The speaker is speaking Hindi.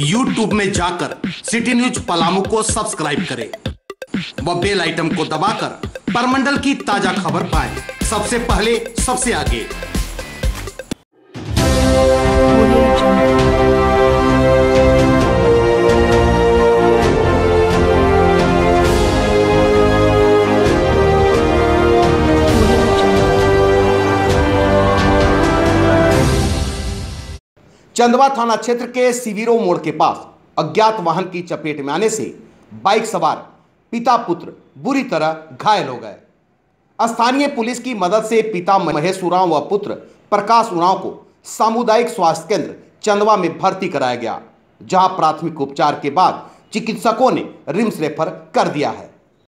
यूट्यूब में जाकर सिटी न्यूज़ पलामू को सब्सक्राइब करें। व बेल आइटम को दबाकर परमंडल की ताज़ा खबर पाएँ। सबसे पहले, सबसे आगे। चंदवा थाना क्षेत्र के सिविरो मोड़ के पास अज्ञात वाहन की चपेट में आने से बाइक सवार पिता पुत्र बुरी तरह घायल हो गए। स्थानीय पुलिस की मदद से पिता महेश उरांव व पुत्र प्रकाश उरांव को सामुदायिक स्वास्थ्य केंद्र चंदवा में भर्ती कराया गया, जहाँ प्राथमिक उपचार के बाद चिकित्सकों ने रिम्स रेफर कर दिया है।